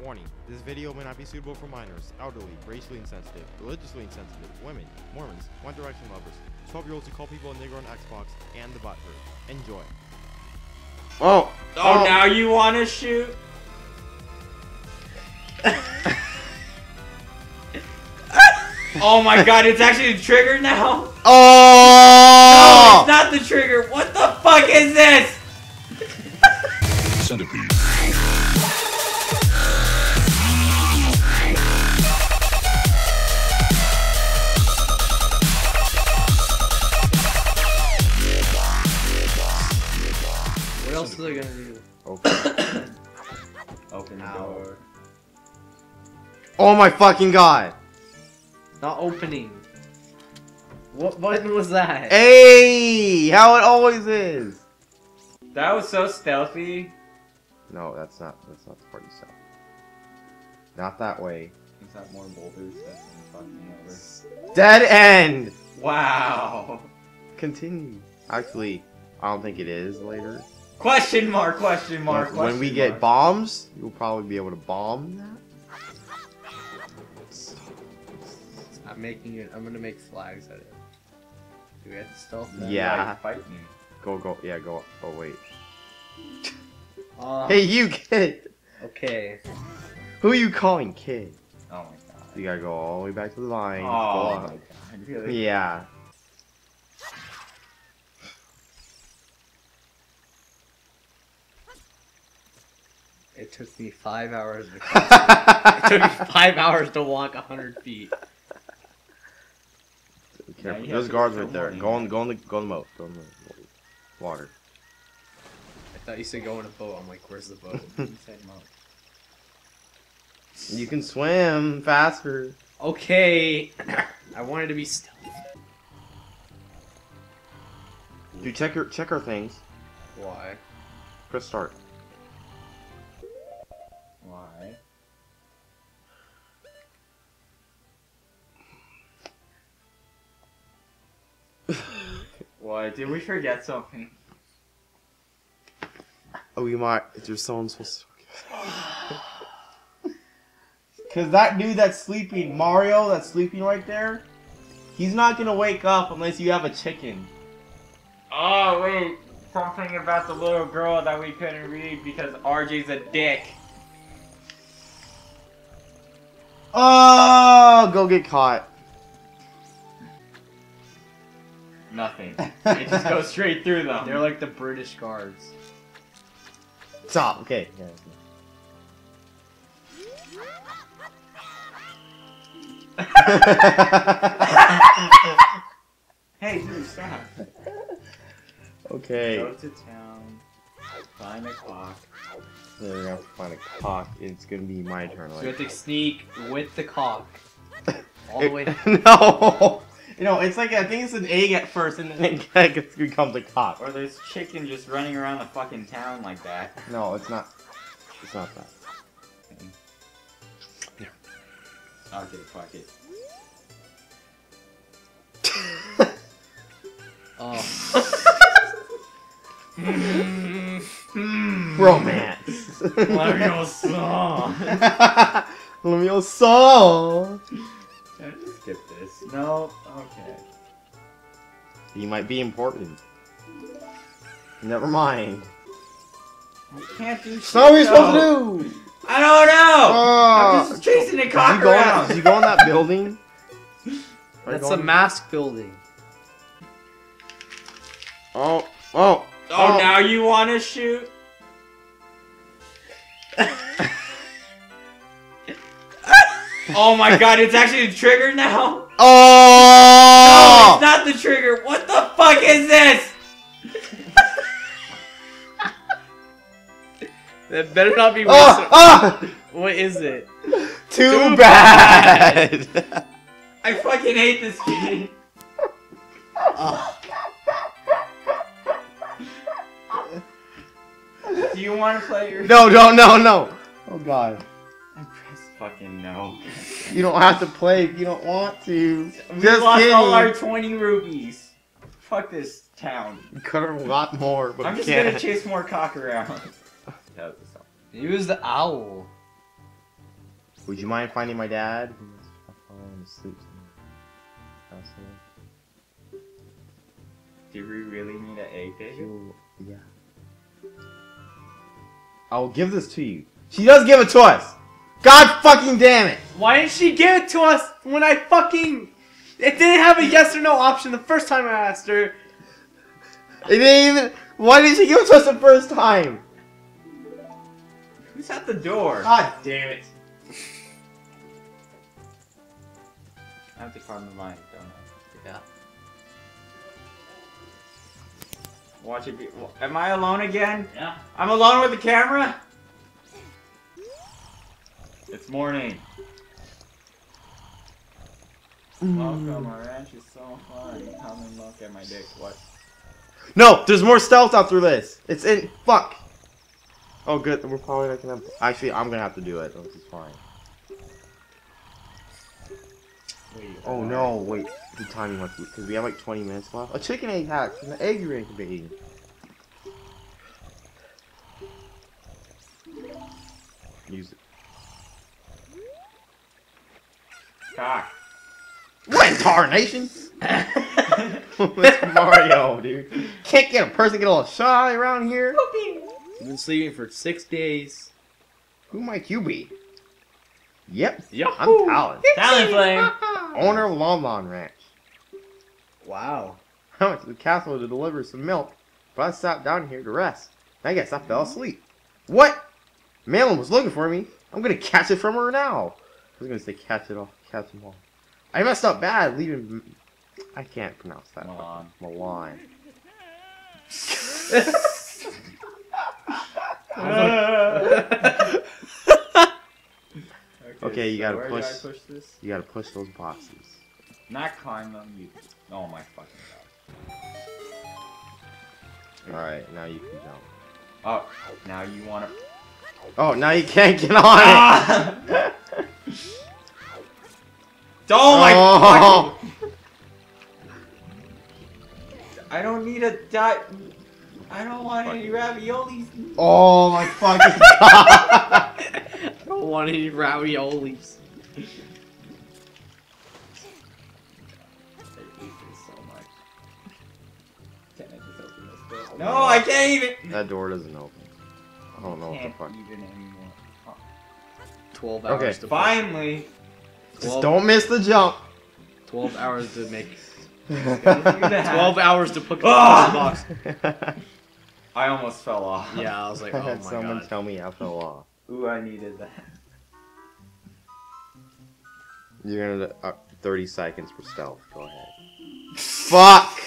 Warning, this video may not be suitable for minors, elderly, racially insensitive, religiously insensitive, women, Mormons, One Direction lovers, 12 year olds who call people a nigger on Xbox, and the butthurt. Enjoy. Oh! Oh, now you want to shoot? oh my god, it's actually the trigger now? Oh! No, Oh! it's not the trigger. What the fuck is this? Centipede. Oh my fucking god! Not opening. What button was that? Hey! How it always is! That was so stealthy. No, that's not, that's not the party set. Not that way. Is that more boulders that's gonna fuck me over? Dead end! Wow. Continue. Actually, I don't think it is later. Question mark, question mark, when we question get mark. bombs, you'll probably be able to bomb that. I'm making it. I'm gonna make flags out of it. Do we have to stealth that? Yeah. Like, fight me. Go, go, yeah, go. Oh, wait. Uh, Hey, you kid! Okay. Who are you calling kid? Oh my god. You gotta go all the way back to the line. go Oh my god. Really? Yeah. It took me five hours. To it took me five hours to walk a hundred feet. Be Careful. you There's guards right there. more Go on, than go on the, go on the moat. Go on the water. I thought you said go on a boat. I'm like, where's the boat? Inside mode. You can swim faster. okay. I wanted to be stealth. Dude, check your check our things. Why? Press start. Why? What? Did we forget something? Oh, you might. There's someone supposed to. Cause that dude that's sleeping, Mario, that's sleeping right there, he's not gonna wake up unless you have a chicken. Oh wait, something about the little girl that we couldn't read because RJ's a dick. Oh, go get caught. Nothing. It just goes straight through them. They're like the British guards. Stop. Okay. Yeah, okay. hey, dude, stop. okay. Go to town. Find a clock. We're gonna find a cock. It's gonna be my turn. So you have to sneak with the cock all the way. no. You know, it's like I think it's an egg at first, and then it gets- becomes a cock. Or there's chicken just running around the fucking town like that. No, it's not. It's not that. Yeah. Okay, fuck it. Oh. Romance. song. Leviosa. Can I just skip this? No? Okay. You might be important. Never mind. I can't do shit. So what are we supposed to do? I don't know! Oh. I'm uh, just chasing a Did cock you go around! on, did you go on that building? Are That's a mask building. Oh, oh, Oh, oh. now you want to shoot? oh my god, it's actually the trigger now? Oh! No, it's not the trigger. What the fuck is this? That better not be. Oh, oh! What is it? Too, Too bad. I fucking hate this game. Oh. Do you want to play your? no, no, no, no. Oh god. I press fucking no. You don't have to play if you don't want to. We Just lost kidding. all our 20 rupees. Fuck this town. You could have a lot more, but I'm just can't. gonna chase more cock around. That was the song. He was the owl. Would you mind finding my dad? I've fallen asleep. Do we really need an egg digit? You'll- Yeah. I'll give this to you. She does give it to us. God fucking damn it! Why didn't she give it to us when I fucking? It didn't have a yes or no option the first time I asked her. It didn't even. Why didn't she give it to us the first time? Who's at the door? God damn it! I have to climb the line, don't I? Yeah. Watch it be. Am I alone again? Yeah. I'm alone with the camera? It's morning. Welcome, our ranch is so fun. Come and look at my dick. What? No, there's more stealth after this. It's in. Fuck. Oh, good. We're probably not gonna. Actually, I'm gonna have to do it. This is fine. Wait, Oh uh, no! Wait, the timing must be because we have like 20 minutes left. A chicken egg hatch and the egg you're incubating. Use it. Cock. What in tarnation? it's Mario, dude. Can't get a person get a little shy around here. I've been sleeping for six days. Who might you be? Yep, Yahoo! I'm Talon, Talon Flame. owner of Lon Lon Ranch. Wow. I went to the castle to deliver some milk, but I sat down here to rest. I guess I fell asleep. What? Malin was looking for me. I'm gonna catch it from her now. I was gonna say catch it all, catch them all. I messed up bad leaving. I can't pronounce that. Milan. Milan. Okay, you gotta push. Do I push this? You gotta push those boxes. Not climb them. You. Oh my fucking god. All right, now you can jump. Oh, now you wanna. Oh, now you can't get on it. oh my Oh. fucking. I don't need a die. I don't want any raviolis. Oh my fucking god! I don't want any raviolis. I hate this so much. Can I just open this door? No, I can't even. that door doesn't open. I don't know what the Can't fuck. even anymore. Oh, Twelve Okay. hours to Finally. Just 12, don't miss the jump. Twelve hours to make. Twelve. Twelve hours to put the Ah! box. I almost fell off. Yeah, I was like, I oh had my someone god. tell me I fell off. Ooh, I needed that. You're gonna uh, 30 seconds for stealth. Go ahead. Fuck!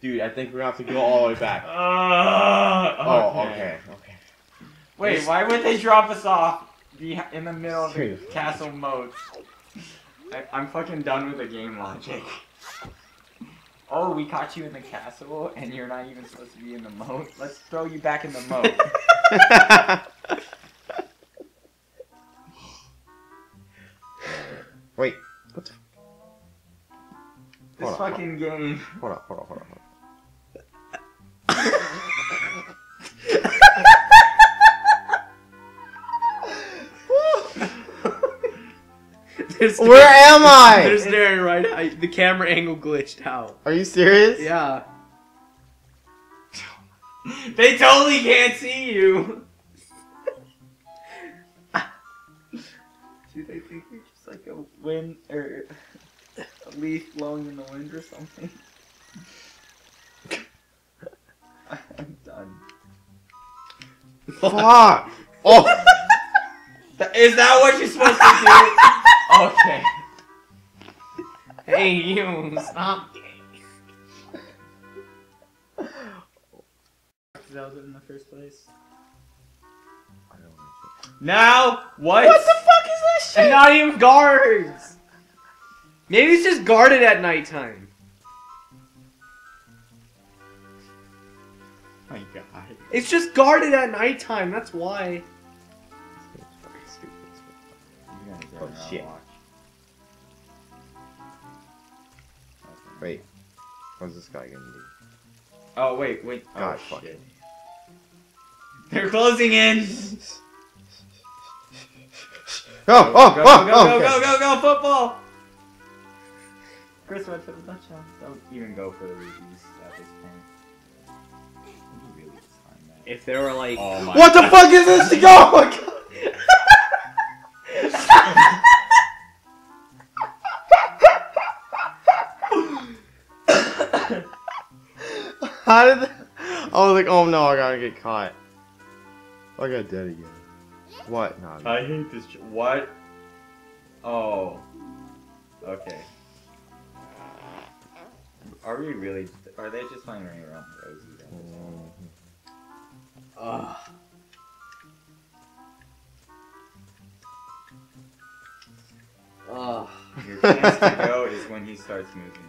Dude, I think we're gonna have to go all the way back. Oh, okay, okay. Wait, why would they drop us off be- in the middle of the Seriously. castle mode? I- I'm fucking done with the game logic. Oh, we caught you in the castle and you're not even supposed to be in the moat? Let's throw you back in the moat. Wait, what the? This Hold on, fucking game. Hold on, hold on, hold on. Hold on. There's Where am I? There's there right. I, the camera angle glitched out. Are you serious? Yeah. They totally can't see you. Do they think you're just like a wind or a leaf blowing in the wind or something? I'm done. Fuck! Oh! Is that what you're supposed to do? Okay. Hey, you stop. That was it in the first place. I don't know. Now what? What the fuck is this shit? And not even guards. Maybe it's just guarded at nighttime. my god. It's just guarded at nighttime. That's why. Oh, it, I'll shit. watch. Wait, what's this guy gonna do? Oh wait, wait. God, oh, fuck shit. They're closing in. Oh, oh Go, oh, go, oh, go, oh, go, okay. go, go, go, football! Chris went for the touchdown. Don't even go for the reviews at this point. Really that. If there were like, Oh my What the fuck is this? Oh my god! How did that? I was like, oh no, I gotta get caught. I got dead again. What? No. I hate this. What? Oh. Okay. Are we really? Are they just playing Ring Around Rosie? Mm-hmm. ugh. Ugh. Your chance to go is when he starts moving.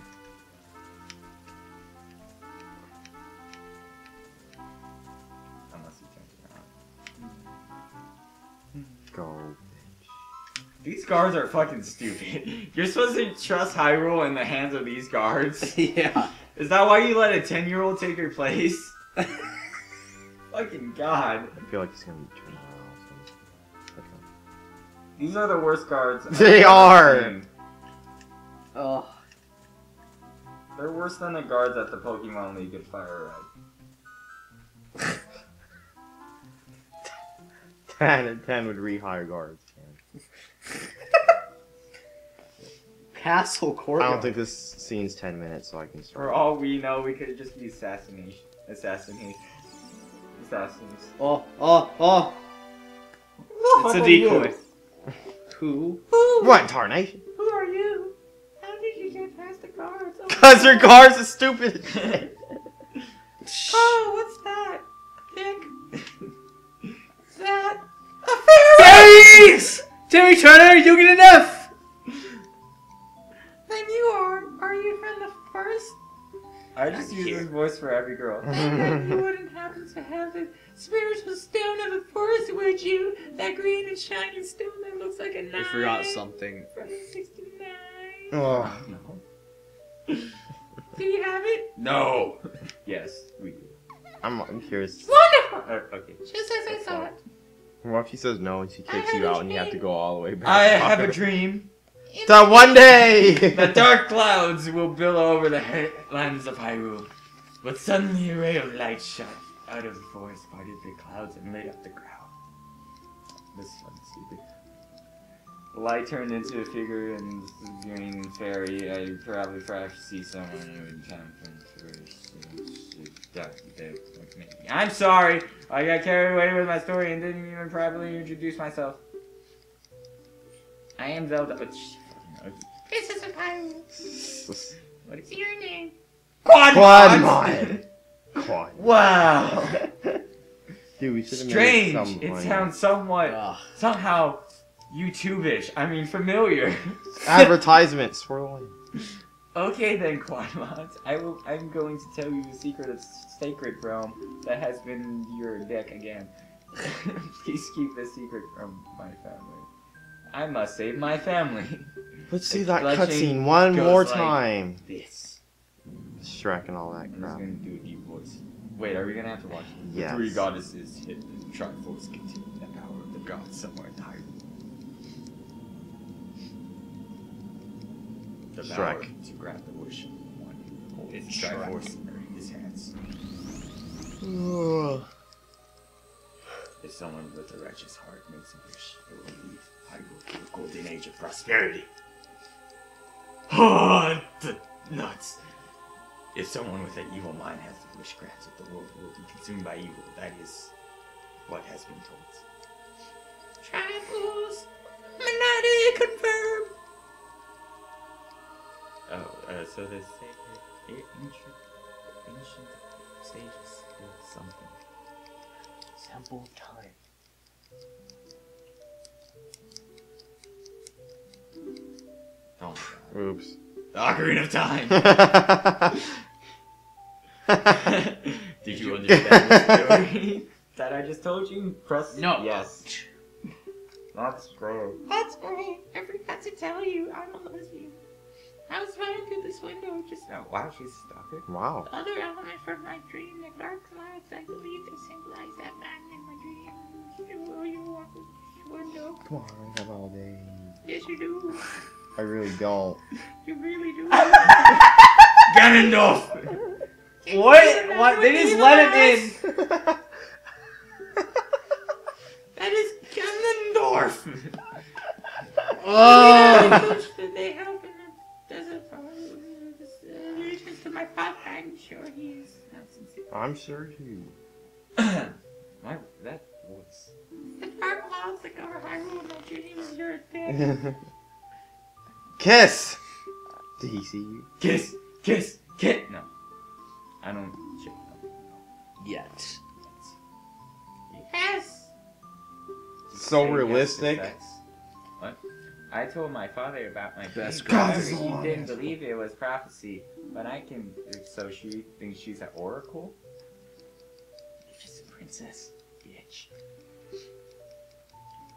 These guards are fucking stupid. You're supposed to trust Hyrule in the hands of these guards. yeah. Is that why you let a 10 year old take your place? fucking god. I feel like it's gonna be turned around. Okay. These are the worst guards. I've They ever are. seen. Ugh. They're worse than the guards at the Pokemon League at Fire Red. 10 and 10 would rehire guards. Castle court. I don't think this scene's 10 minutes, so I can start. For all we know, we could just be assassination. Assassinate. Assassins. Oh, oh, oh. It's a Who are you? decoy. Who? Who? What, tarnation? Who are you? How did you get past the guards? Oh, Because your guards are stupid. oh what's that? Dick? Is that Fairies! Timmy Turner, you get an I just use this voice for every girl. you wouldn't happen to have the spiritual stone of the forest, would you? That green and shiny stone that looks like a nine. I forgot something. From 69. oh. No. Do you have it? No. Yes, we do. I'm, I'm curious. Wonderful! Uh, okay. Just as I thought. What if she says no and she kicks you a out and you have to go all the way back? I have a dream. In That one day! The dark clouds will billow over the headlands of Hyrule. But suddenly a ray of light shot out of the forest, parted the clouds, and lit up the ground. This is fucking stupid. The light turned into a figure in the green fairy. I probably perhaps see someone who would come from first. I'm sorry. I got carried away with my story and didn't even properly introduce myself. I am Zelda. But sh- okay. Princess of Hyrule. What is your name? Quad Quadmon. Quad. Wow. Dude, we should have Strange. made some It like, sounds somewhat Ugh. somehow YouTube-ish. I mean familiar. advertisements. Swirling. okay then, Quadmons. I will. I'm going to tell you the secret of Sacred Realm that has been your deck again. Please keep this secret from my family. I must save my family. Let's see that cutscene one more like time. This. Shrek and all that I'm just crap. gonna do a deep voice. Wait, are we gonna have to watch it? Yes. The three goddesses hit the Triforce containing the power of the gods somewhere in Hyrule. The power to grant the wish of one holds It's Shrek. Triforce in his hands. If someone with a righteous heart makes a wish, it will leave Hyrule to a golden age of prosperity. Oh, the nuts! If someone with an evil mind has the wish granted, the world will be consumed by evil. That is what has been told. Trifles. Minati confirmed. Oh, uh, so the sacred, ancient, ancient sages did something. Sample Time. Oh my god. Oops. The Ocarina of Time! Did you understand the story that I just told you? Press No. yes. That's great. That's great. I forgot to tell you. I'm a lesbian. I was running through this window just now. No, wow, she's a stalker. wow. The other element from my dream, the dark clouds, I believe they symbolize that man in my dream. Will you walk through this window? Come on, I have all day. Yes, you do. I really don't. You really do. Ganondorf! What? What? They just let him in. That is Ganondorf. Oh. They help in the desert for allegiance to my father? I'm sure he's not sincere. I'm sure too. Kiss! Did he see you? Kiss! Kiss! Kiss! No. I don't. Shit. Yet. Yes. So Say realistic. sex. What? I told my father about my Best dream. God, However, this is a he long didn't answer. believe it was prophecy. But I can. So she thinks she's an oracle? You're a princess, bitch.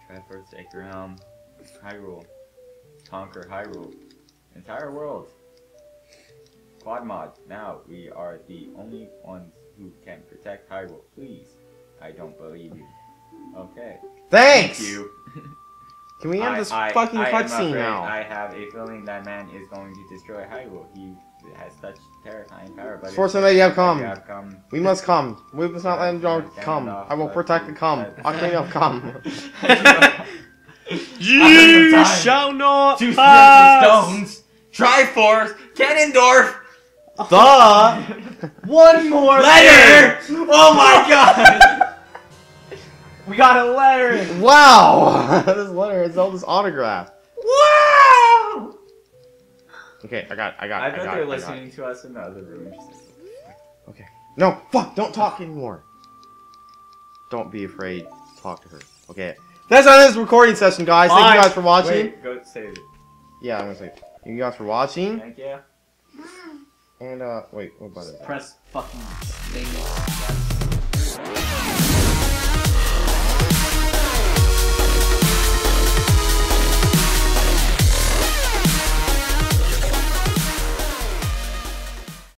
try Traverse a realm, Hyrule, conquer Hyrule, entire world. Quad mod. Now we are the only ones who can protect Hyrule. Please, I don't believe you. Okay. Thanks! Thank you. Can we end I- this I- fucking cutscene now? I have a feeling that man is going to destroy Hyrule. He has such terrifying power, but Fortunately, you have come. You have come. We must come. We must not let him come. I will protect the come. I'll clean up come. You shall not Two pass. stones. Triforce. Ganondorf. the One more Letter. thing. Oh my god. We got a letter. wow! this letter is all this autograph. wow. Okay, I got, I got, I I, bet got, they're listening to us in the other room. Okay. No, fuck! Don't talk anymore. Don't be afraid. Talk to her. Okay. That's on this recording session, guys. Thank you guys for watching. Wait, go save it. Yeah, I'm gonna say. Thank you guys for watching. Thank you. And uh, wait, what about it? Press fucking thing.